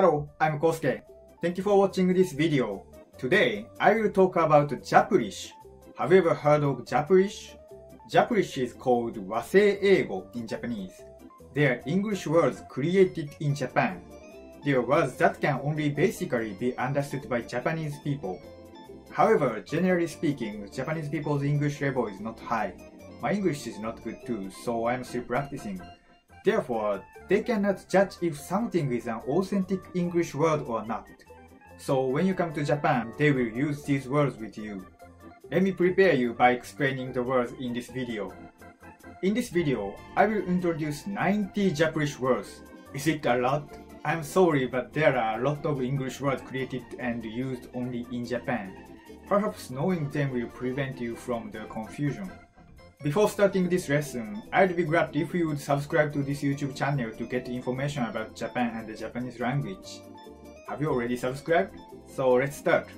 Hello, I'm Kosuke. Thank you for watching this video. Today, I will talk about Japlish. Have you ever heard of Japlish? Japlish is called Wasei in Japanese. They are English words created in Japan. They are words that can only basically be understood by Japanese people. However, generally speaking, Japanese people's English level is not high. My English is not good too, so I'm still practicing. Therefore, they cannot judge if something is an authentic English word or not. So when you come to Japan, they will use these words with you. Let me prepare you by explaining the words in this video. In this video, I will introduce 90 Japlish words. Is it a lot? I'm sorry, but there are a lot of English words created and used only in Japan. Perhaps knowing them will prevent you from the confusion. Before starting this lesson, I'd be glad if you would subscribe to this YouTube channel to get information about Japan and the Japanese language. Have you already subscribed? So let's start.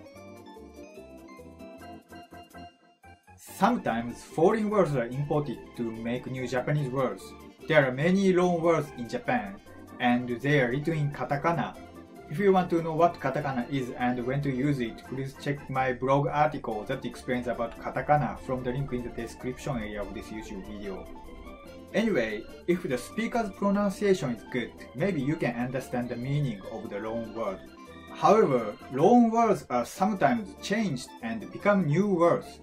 Sometimes foreign words are imported to make new Japanese words. There are many loan words in Japan, and they are written in katakana. If you want to know what katakana is and when to use it, please check my blog article that explains about katakana from the link in the description area of this YouTube video. Anyway, if the speaker's pronunciation is good, maybe you can understand the meaning of the loan word. However, loan words are sometimes changed and become new words.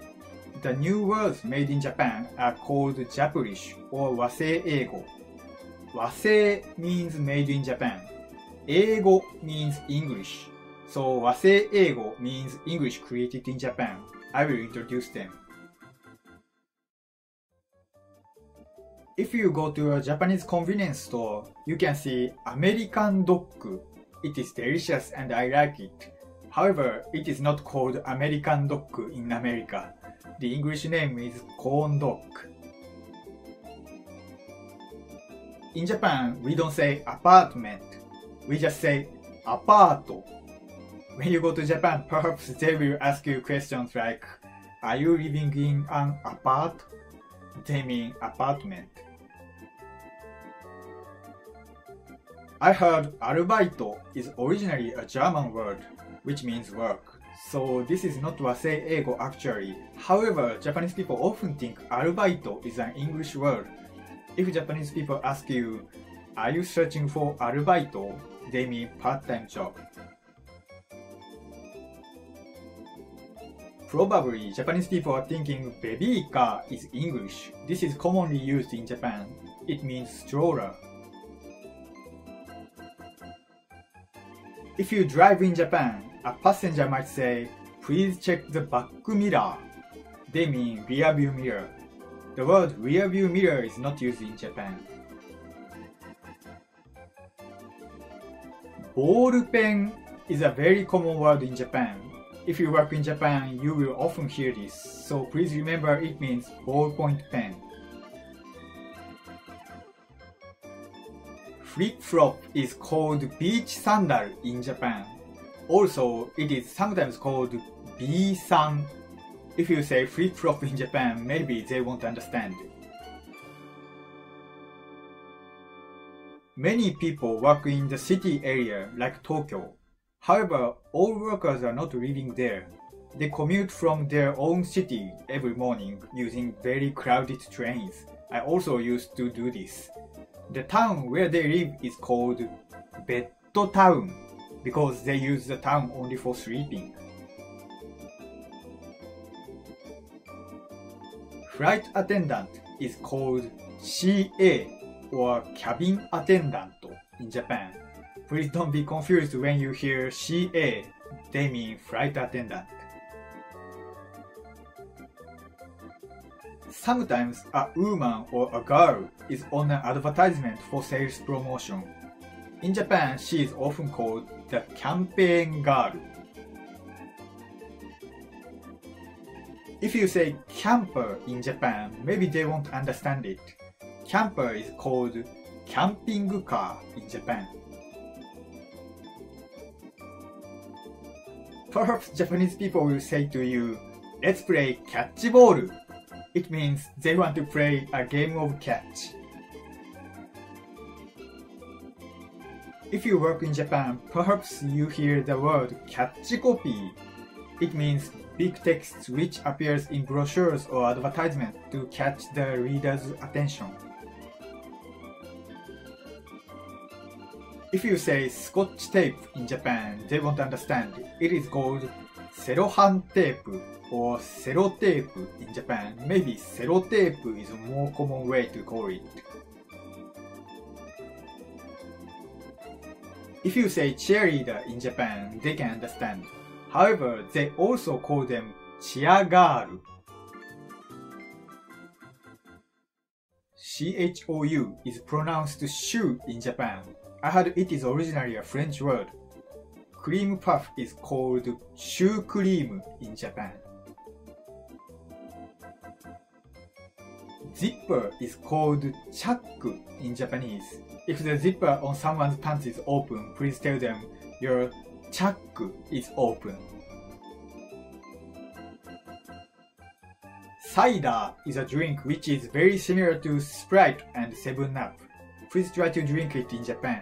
The new words made in Japan are called Japlish or Wasei Eigo. Wasei means made in Japan. Eigo means English. So Wasei Eigo means English created in Japan. I will introduce them. If you go to a Japanese convenience store, you can see American dog. It is delicious and I like it. However, it is not called American dog in America. The English name is corn dog. In Japan, we don't say apartment. We just say apato. When you go to Japan, perhaps they will ask you questions like, Are you living in an apart? They mean apartment. I heard is originally a German word, which means work. So this is not wasei eigo actually. However, Japanese people often think arubaito is an English word. If Japanese people ask you, are you searching for arubaito? They mean part-time job. Probably Japanese people are thinking bebika is English. This is commonly used in Japan. It means stroller. If you drive in Japan, a passenger might say, please check the back mirror. They mean rear view mirror. The word rear view mirror is not used in Japan. Ball pen is a very common word in Japan. If you work in Japan, you will often hear this, so please remember it means ballpoint pen. Flip-flop is called beach sandal in Japan. Also, it is sometimes called B-san. If you say flip-flop in Japan, maybe they won't understand. Many people work in the city area like Tokyo. However, all workers are not living there. They commute from their own city every morning using very crowded trains. I also used to do this. The town where they live is called Beddo Town because they use the town only for sleeping. Flight attendant is called CA or cabin attendant in Japan. Please don't be confused when you hear CA, they mean flight attendant. Sometimes a woman or a girl is on an advertisement for sales promotion. In Japan, she is often called the campaign girl. If you say camper in Japan, maybe they won't understand it. Camper is called camping car in Japan. Perhaps Japanese people will say to you, let's play catch ball. It means they want to play a game of catch. If you work in Japan, perhaps you hear the word catchy copy. It means big text which appears in brochures or advertisements to catch the reader's attention. If you say scotch tape in Japan, they won't understand. It is called cellophane tape or sellotape in Japan. Maybe sellotape is a more common way to call it. If you say cheerleader in Japan, they can understand. However, they also call them cheergirl. CHOU is pronounced shu in Japan. I heard it is originally a French word. Cream puff is called shoe cream in Japan. Zipper is called chakku in Japanese. If the zipper on someone's pants is open, please tell them your chakku is open. Cider is a drink which is very similar to Sprite and 7-Up. Please try to drink it in Japan.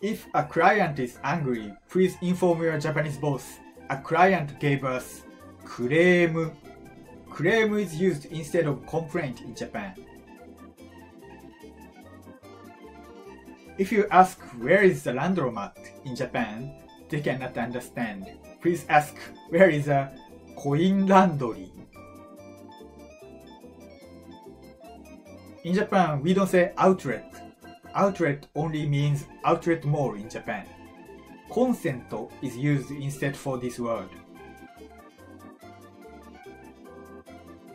If a client is angry, please inform your Japanese boss. A client gave us claim. Claim is used instead of complaint in Japan. If you ask where is the laundromat in Japan, they cannot understand. Please ask where is a coin laundry. In Japan, we don't say outlet. Outlet only means outlet mall in Japan. Consent is used instead for this word.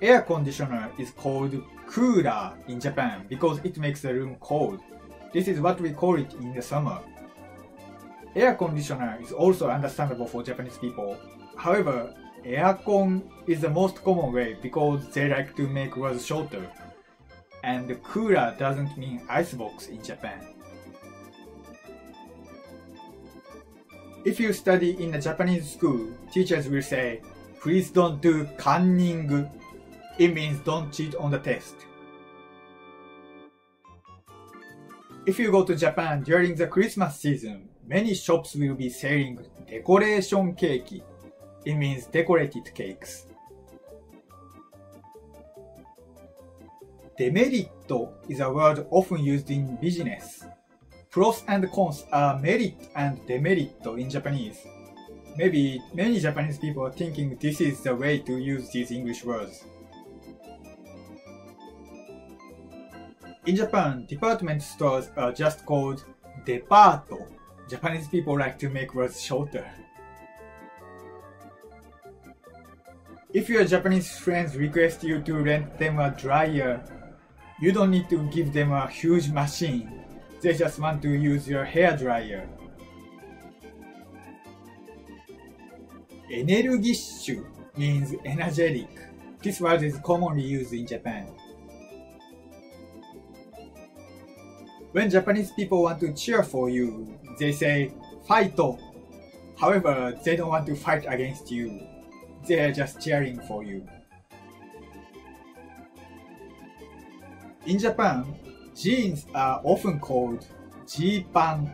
Air conditioner is called cooler in Japan because it makes the room cold. This is what we call it in the summer. Air conditioner is also understandable for Japanese people. However, aircon is the most common way because they like to make words shorter. And cooler doesn't mean icebox in Japan. If you study in a Japanese school, teachers will say, please don't do kanning it means don't cheat on the test. If you go to Japan during the Christmas season, many shops will be selling decoration cake. It means decorated cakes. Demerit is a word often used in business. Pros and cons are merit and demerit in Japanese. Maybe many Japanese people are thinking this is the way to use these English words. In Japan, department stores are just called departo. Japanese people like to make words shorter. If your Japanese friends request you to rent them a dryer, you don't need to give them a huge machine. They just want to use your hair dryer. Energishu means energetic. This word is commonly used in Japan. When Japanese people want to cheer for you, they say, fight! However, they don't want to fight against you. They are just cheering for you. In Japan, jeans are often called Jipan.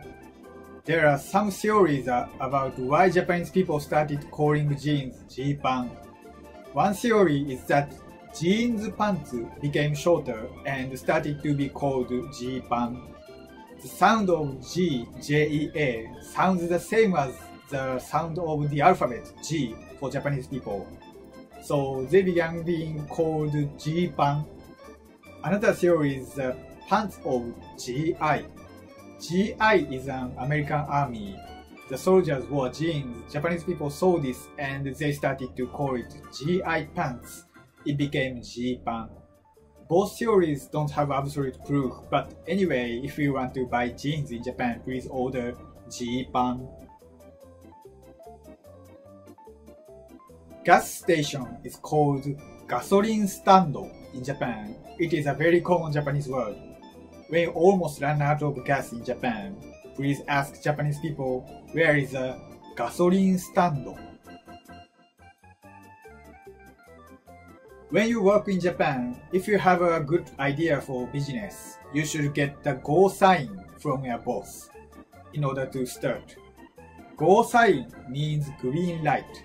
There are some theories about why Japanese people started calling jeans Jipan. One theory is that jeans pants became shorter and started to be called Jipan the sound of G, J-E-A, sounds the same as the sound of the alphabet G for Japanese people. So they began being called G-Pan. Another theory is the pants of GI. GI is an American army. The soldiers wore jeans. Japanese people saw this and they started to call it GI pants. It became G-Pan. Both theories don't have absolute proof, but anyway, if you want to buy jeans in Japan, please order G-Pan. Gas station is called gasoline stand in Japan. It is a very common Japanese word. When you almost run out of gas in Japan, please ask Japanese people where is a gasoline stand When you work in Japan, if you have a good idea for business, you should get the go sign from your boss in order to start. Go sign means green light.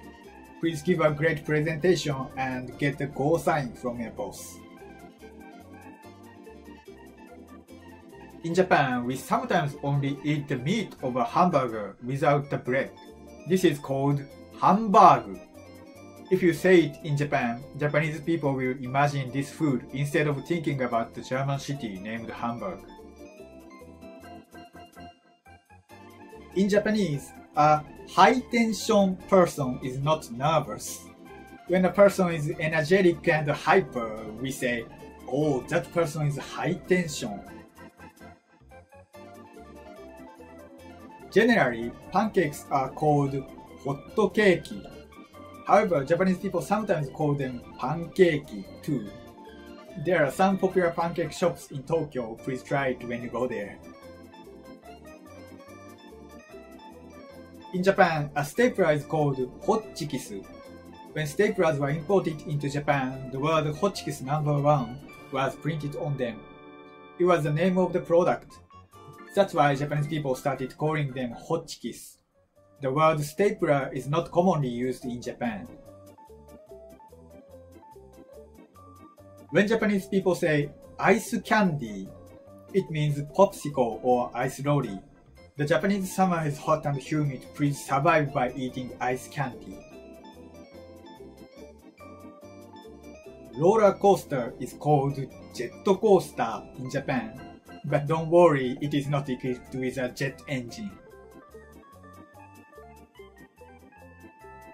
Please give a great presentation and get the go sign from your boss. In Japan, we sometimes only eat the meat of a hamburger without the bread. This is called hamburg. If you say it in Japan, Japanese people will imagine this food instead of thinking about the German city named Hamburg. In Japanese, a high tension person is not nervous. When a person is energetic and hyper, we say, oh, that person is high tension. Generally, pancakes are called hot cake However, Japanese people sometimes call them pancake too. There are some popular pancake shops in Tokyo. Please try it when you go there. In Japan, a stapler is called Hotchkiss. When staplers were imported into Japan, the word Hotchkiss number one was printed on them. It was the name of the product. That's why Japanese people started calling them Hotchkiss. The word stapler is not commonly used in Japan. When Japanese people say ice candy, it means popsicle or ice lolly. The Japanese summer is hot and humid. Please survive by eating ice candy. Roller coaster is called jet coaster in Japan, but don't worry, it is not equipped with a jet engine.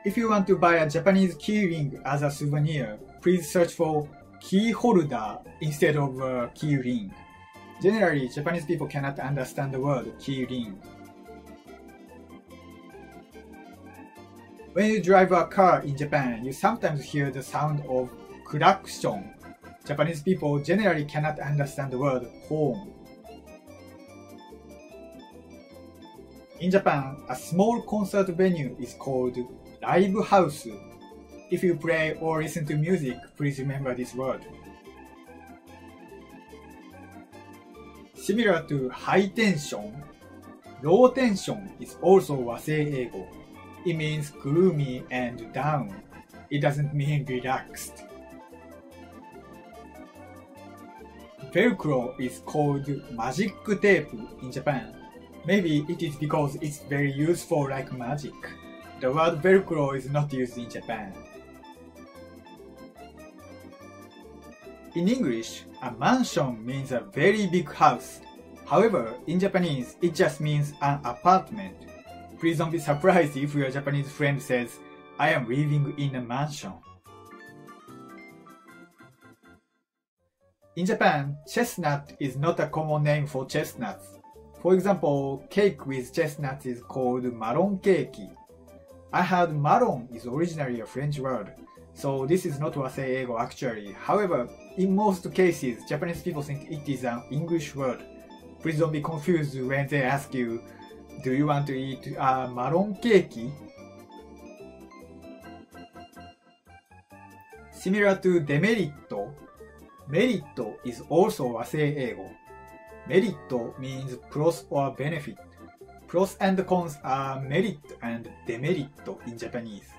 If you want to buy a Japanese key ring as a souvenir, please search for key holder instead of uh, key ring. Generally, Japanese people cannot understand the word key ring. When you drive a car in Japan, you sometimes hear the sound of klaxon. Japanese people generally cannot understand the word horn. In Japan, a small concert venue is called live house. If you play or listen to music, please remember this word. Similar to high tension, low tension is also Wasei It means gloomy and down. It doesn't mean relaxed. Velcro is called magic tape in Japan. Maybe it is because it's very useful like magic. The word Velcro is not used in Japan. In English, a mansion means a very big house. However, in Japanese, it just means an apartment. Please don't be surprised if your Japanese friend says, I am living in a mansion. In Japan, chestnut is not a common name for chestnuts. For example, cake with chestnuts is called marron cake. I heard marron is originally a French word, so this is not waseigo actually. However, in most cases, Japanese people think it is an English word. Please don't be confused when they ask you, do you want to eat a cake? Similar to demerit, merit is also waseigo. Merit means pros or benefit. Pros and cons are merit and demerit in Japanese.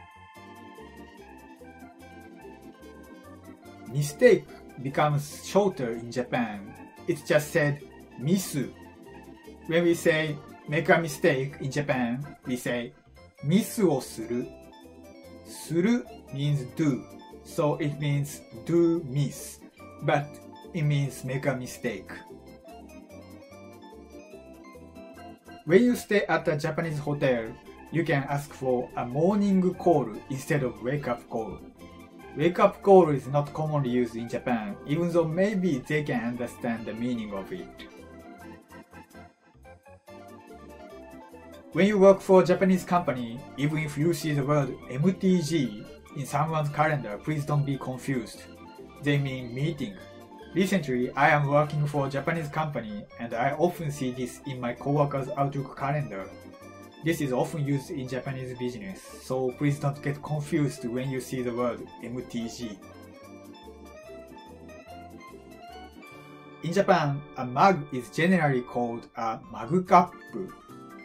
Mistake becomes shorter in Japan. It's just said misu. When we say make a mistake in Japan, we say misu o suru. Suru means do, so it means do miss, but it means make a mistake. When you stay at a Japanese hotel, you can ask for a morning call instead of wake up call. Wake up call is not commonly used in Japan, even though maybe they can understand the meaning of it. When you work for a Japanese company, even if you see the word MTG in someone's calendar, please don't be confused. They mean meeting. Recently, I am working for a Japanese company and I often see this in my coworkers' Outlook calendar. This is often used in Japanese business, so please don't get confused when you see the word MTG. In Japan, a mug is generally called a mug cup.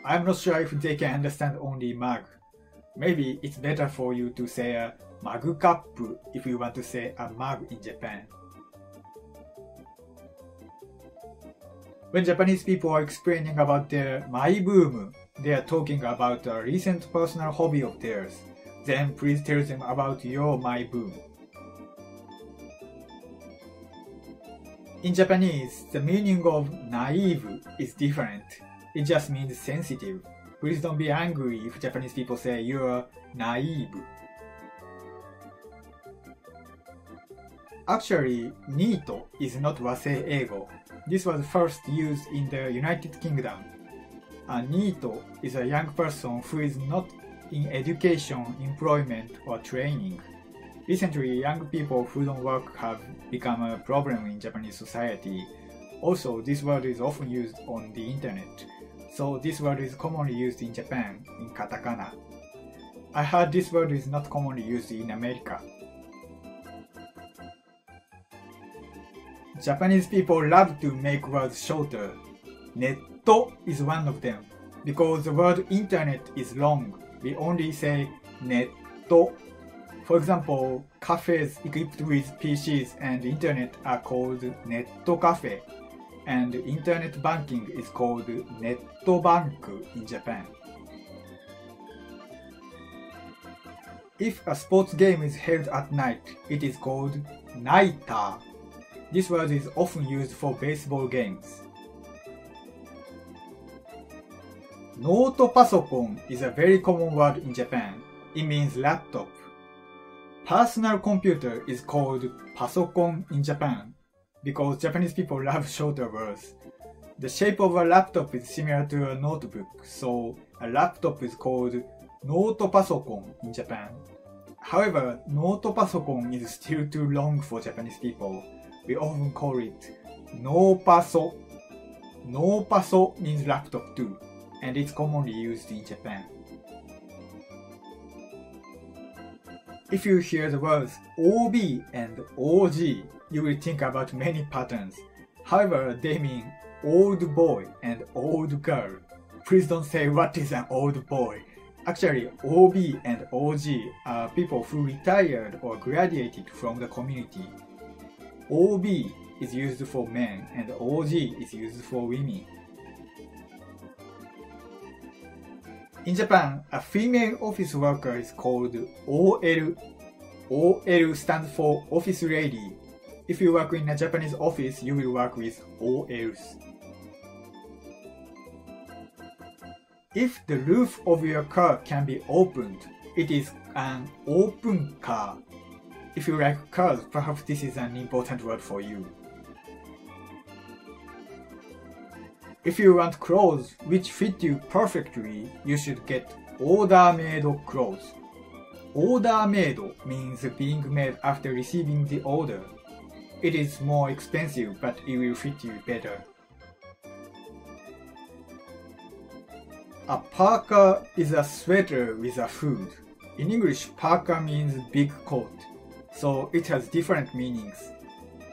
I'm not sure if they can understand only mug. Maybe it's better for you to say a mug cup if you want to say a mug in Japan. When Japanese people are explaining about their my boom, they are talking about a recent personal hobby of theirs. Then please tell them about your my boom. In Japanese, the meaning of naive is different. It just means sensitive. Please don't be angry if Japanese people say you're naive. Actually, NEET is not wasei eigo. This was first used in the United Kingdom. A NEET is a young person who is not in education, employment, or training. Recently, young people who don't work have become a problem in Japanese society. Also, this word is often used on the internet, so this word is commonly used in Japan in katakana. I heard this word is not commonly used in America. Japanese people love to make words shorter. Netto is one of them. Because the word internet is long, we only say netto. For example, cafes equipped with PCs and internet are called netto cafe, and internet banking is called netto bank in Japan. If a sports game is held at night, it is called naita. This word is often used for baseball games. Note pasokon is a very common word in Japan. It means laptop. Personal computer is called pasokon in Japan because Japanese people love shorter words. The shape of a laptop is similar to a notebook, so a laptop is called note pasokon in Japan. However, note pasokon is still too long for Japanese people. We often call it no paso. Means laptop too, and it's commonly used in Japan. If you hear the words OB and OG, you will think about many patterns. However, they mean old boy and old girl. Please don't say what is an old boy. Actually, OB and OG are people who retired or graduated from the community. OB is used for men and OG is used for women. In Japan, a female office worker is called OL. OL stands for office lady. If you work in a Japanese office, you will work with OLs. If the roof of your car can be opened, it is an open car. If you like cars, perhaps this is an important word for you. If you want clothes which fit you perfectly, you should get order-made clothes. Order-made means being made after receiving the order. It is more expensive, but it will fit you better. A parka is a sweater with a hood. In English, parka means big coat, so it has different meanings.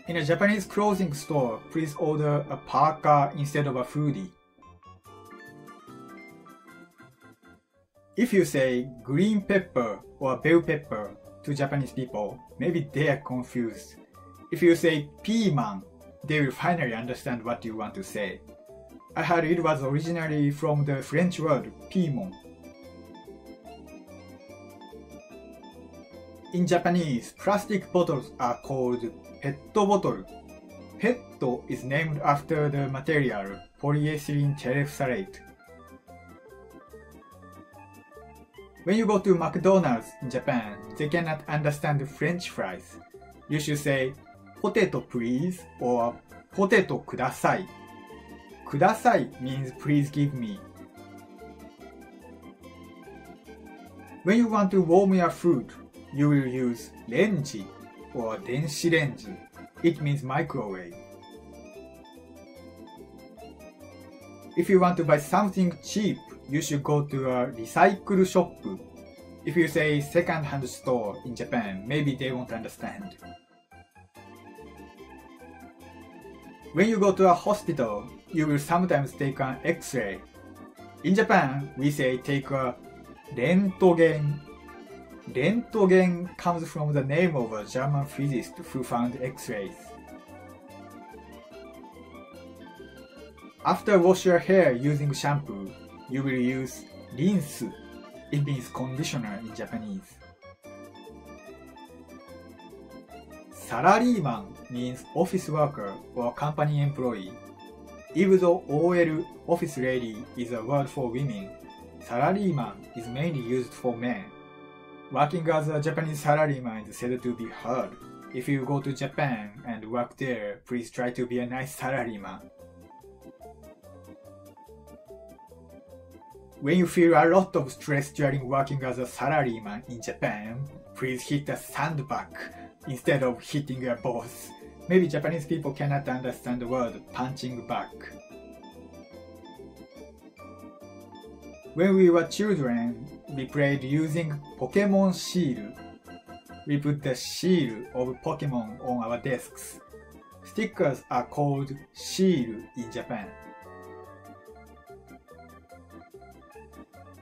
In a Japanese clothing store, please order a parka instead of a hoodie. If you say green pepper or bell pepper to Japanese people, maybe they are confused. If you say piiman, they will finally understand what you want to say. I heard it was originally from the French word pimon. In Japanese, plastic bottles are called pet bottle. Pet is named after the material polyethylene terephthalate. When you go to McDonald's in Japan, they cannot understand French fries. You should say potato please or potato kudasai. Kudasai means please give me. When you want to warm your food, you will use renji or denshi renji. It means microwave. If you want to buy something cheap, you should go to a recycle shop. If you say second-hand store in Japan, maybe they won't understand. When you go to a hospital, you will sometimes take an X-ray. In Japan, we say take a Rentgen. Rentgen comes from the name of a German physicist who found X-rays. After wash your hair using shampoo, you will use rinse. It means conditioner in Japanese. Salaryman means office worker or company employee. Even though OL office lady is a word for women, salaryman is mainly used for men. Working as a Japanese salaryman is said to be hard. If you go to Japan and work there, please try to be a nice salaryman. When you feel a lot of stress during working as a salaryman in Japan, please hit a sandbag instead of hitting your boss. Maybe Japanese people cannot understand the word punching back. When we were children, we played using Pokemon Shield. We put the seal of Pokemon on our desks. Stickers are called shield in Japan.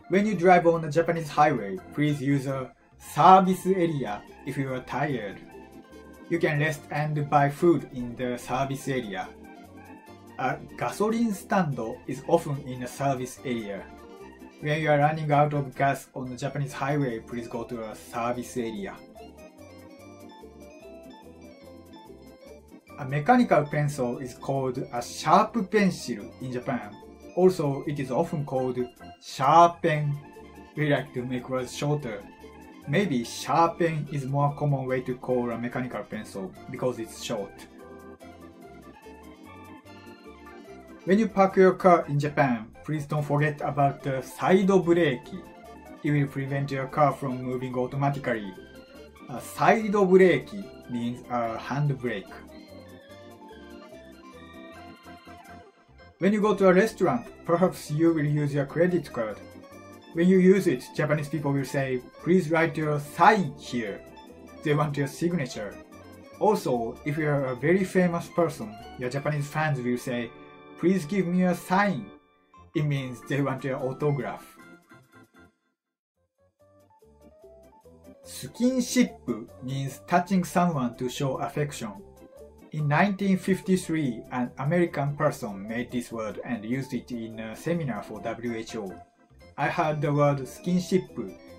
When you drive on a Japanese highway, please use a service area if you are tired. You can rest and buy food in the service area. A gasoline stand is often in a service area. When you are running out of gas on the Japanese highway, please go to a service area. A mechanical pencil is called a sharp pencil in Japan. Also, it is often called sharpen. We like to make words shorter. Maybe sharpen is more common way to call a mechanical pencil because it's short. When you park your car in Japan, please don't forget about the side brake. It will prevent your car from moving automatically. A side brake means a handbrake. When you go to a restaurant, perhaps you will use your credit card. When you use it, Japanese people will say, please write your sign here. They want your signature. Also, if you are a very famous person, your Japanese fans will say, please give me a sign. It means they want your autograph. Skinship means touching someone to show affection. In 1953, an American person made this word and used it in a seminar for WHO. I heard the word skinship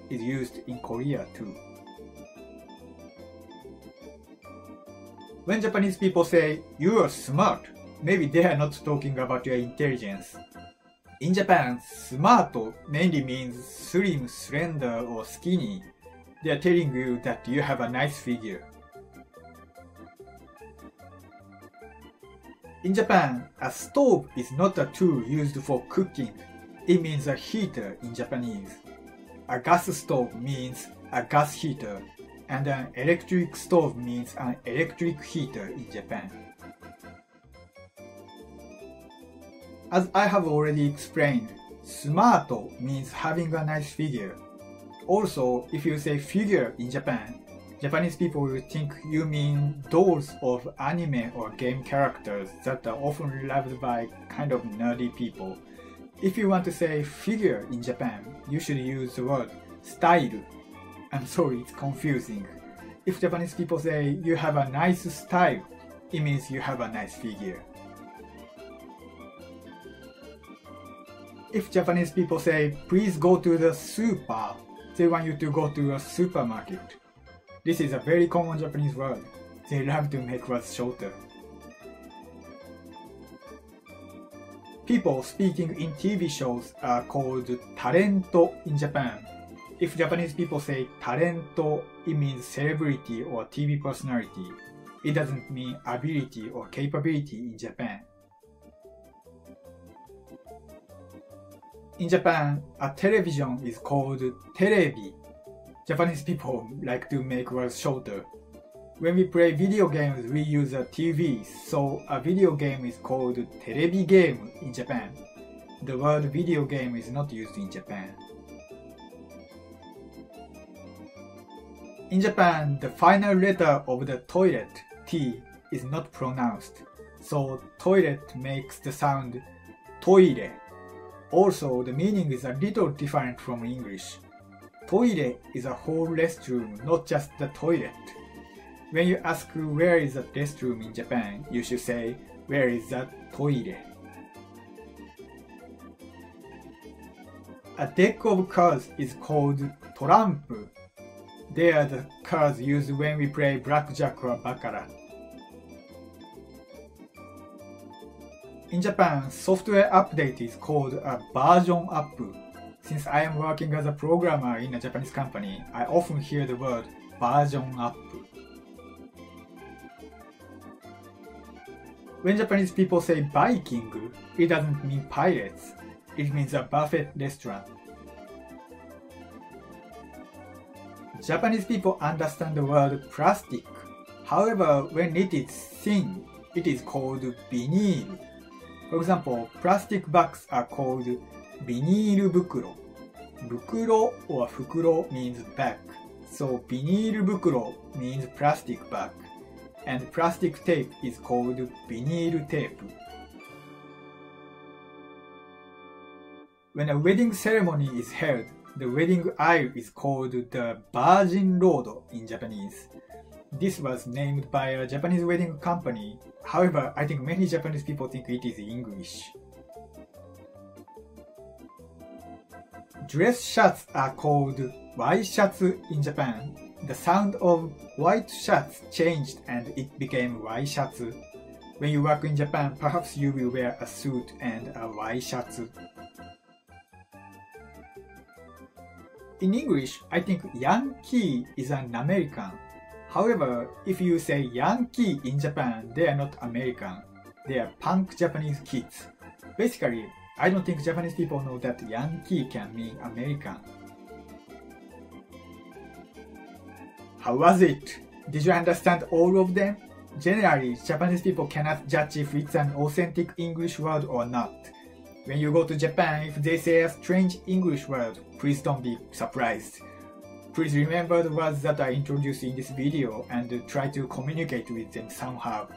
is used in Korea too. When Japanese people say, you are smart, maybe they are not talking about your intelligence. In Japan, smart mainly means slim, slender, or skinny. They are telling you that you have a nice figure. In Japan, a stove is not a tool used for cooking. It means a heater in Japanese. A gas stove means a gas heater, and an electric stove means an electric heater in Japan. As I have already explained, smart means having a nice figure. Also, if you say figure in Japan, Japanese people will think you mean dolls of anime or game characters that are often loved by kind of nerdy people. If you want to say figure in Japan, you should use the word style. I'm sorry, it's confusing. If Japanese people say you have a nice style, it means you have a nice figure. If Japanese people say please go to the super, they want you to go to a supermarket. This is a very common Japanese word. They love to make words shorter. People speaking in TV shows are called talento in Japan. If Japanese people say talento, it means celebrity or TV personality. It doesn't mean ability or capability in Japan. In Japan, a television is called terebi Japanese people like to make words shorter. When we play video games, we use a TV, so a video game is called terebi game in Japan. The word video game is not used in Japan. In Japan, the final letter of the toilet, T, is not pronounced. So toilet makes the sound toire. Also, the meaning is a little different from English. Toire is a whole restroom, not just the toilet. When you ask where is the restroom in Japan, you should say where is the toire. A deck of cards is called trump. They are the cards used when we play blackjack or baccarat. In Japan, software update is called a version up. Since I am working as a programmer in a Japanese company, I often hear the word version up. When Japanese people say Viking, it doesn't mean pirates. It means a buffet restaurant. Japanese people understand the word plastic. However, when it is thin, it is called vinyl. For example, plastic bags are called vinyl bukuro. Bukuro or fukuro means bag. So vinyl bukuro means plastic bag. And plastic tape is called vinyl tape. When a wedding ceremony is held, the wedding aisle is called the Virgin Road in Japanese. This was named by a Japanese wedding company. However, I think many Japanese people think it is English. Dress shirts are called Y-shirts in Japan. The sound of white shirts changed and it became Y-shirts. When you work in Japan, perhaps you will wear a suit and a white shirt. In English, I think Yankee is an American. However, if you say Yankee in Japan, they are not American. They are punk Japanese kids. Basically, I don't think Japanese people know that Yankee can mean American. How was it? Did you understand all of them? Generally, Japanese people cannot judge if it's an authentic English word or not. When you go to Japan, if they say a strange English word, please don't be surprised. Please remember the words that I introduced in this video and try to communicate with them somehow.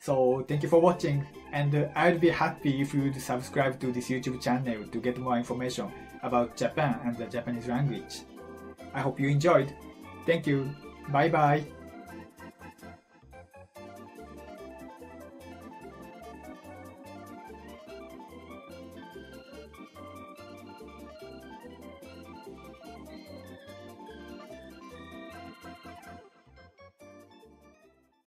So thank you for watching and I'd be happy if you'd subscribe to this YouTube channel to get more information about Japan and the Japanese language. I hope you enjoyed. Thank you. Bye bye.